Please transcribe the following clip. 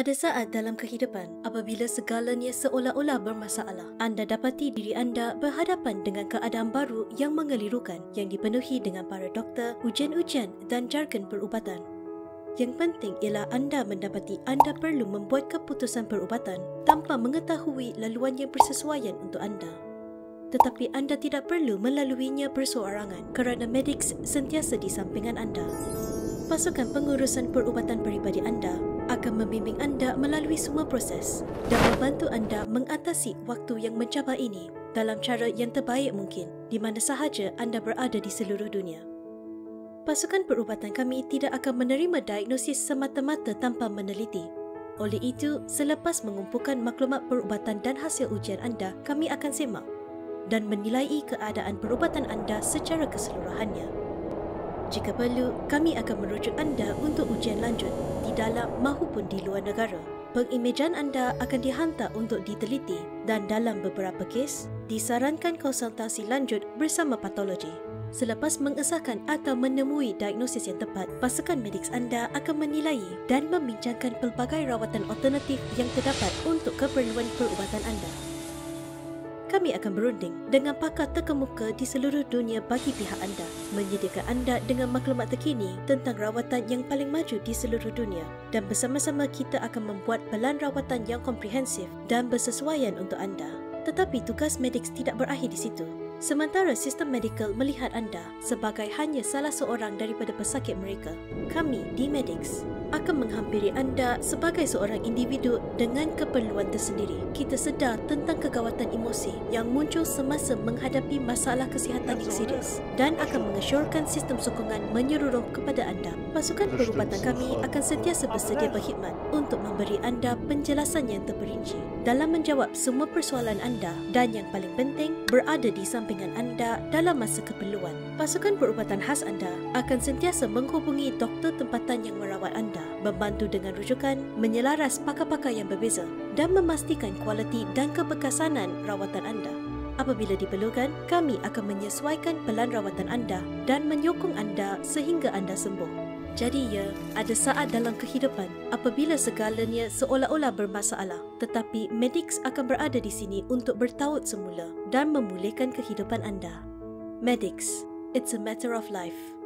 Ada saat dalam kehidupan apabila segalanya seolah-olah bermasalah. Anda dapati diri anda berhadapan dengan keadaan baru yang mengelirukan yang dipenuhi dengan para doktor, ujian-ujian dan jargon perubatan. Yang penting ialah anda mendapati anda perlu membuat keputusan perubatan tanpa mengetahui laluan yang bersesuaian untuk anda. Tetapi anda tidak perlu melaluinya bersorangan kerana medics sentiasa di sampingan anda. Pasukan pengurusan perubatan peribadi anda akan membimbing anda melalui semua proses dan membantu anda mengatasi waktu yang mencabar ini dalam cara yang terbaik mungkin di mana sahaja anda berada di seluruh dunia. Pasukan perubatan kami tidak akan menerima diagnosis semata-mata tanpa meneliti. Oleh itu, selepas mengumpulkan maklumat perubatan dan hasil ujian anda, kami akan semak dan menilai keadaan perubatan anda secara keseluruhannya. Jika perlu, kami akan merujuk anda untuk ujian lanjut di dalam maupun di luar negara. Pengimejan anda akan dihantar untuk diteliti dan dalam beberapa kes, disarankan konsultasi lanjut bersama patologi. Selepas mengesahkan atau menemui diagnosis yang tepat, pasukan medik anda akan menilai dan membincangkan pelbagai rawatan alternatif yang terdapat untuk keperluan perubatan anda kami akan berunding dengan pakar terkemuka di seluruh dunia bagi pihak anda, menyediakan anda dengan maklumat terkini tentang rawatan yang paling maju di seluruh dunia dan bersama-sama kita akan membuat pelan rawatan yang komprehensif dan bersesuaian untuk anda. Tetapi tugas medik tidak berakhir di situ. Sementara sistem medikal melihat anda sebagai hanya salah seorang daripada pesakit mereka, kami di Medics akan menghampiri anda sebagai seorang individu dengan keperluan tersendiri. Kita sedar tentang kegawatan emosi yang muncul semasa menghadapi masalah kesihatan yang serius dan akan mengesyorkan sistem sokongan menyeluruh kepada anda. Pasukan perubatan kami akan sentiasa bersedia berkhidmat untuk memberi anda penjelasan yang terperinci dalam menjawab semua persoalan anda dan yang paling penting berada di sampingan anda dalam masa keperluan. Pasukan perubatan khas anda akan sentiasa menghubungi doktor tempatan yang merawat anda anda membantu dengan rujukan menyelaras pakar-pakar yang berbeza dan memastikan kualiti dan kebekasanan rawatan anda. Apabila diperlukan, kami akan menyesuaikan pelan rawatan anda dan menyokong anda sehingga anda sembuh. Jadi ya, ada saat dalam kehidupan apabila segalanya seolah-olah bermasalah, tetapi medics akan berada di sini untuk bertaut semula dan memulihkan kehidupan anda. Medics, it's a matter of life.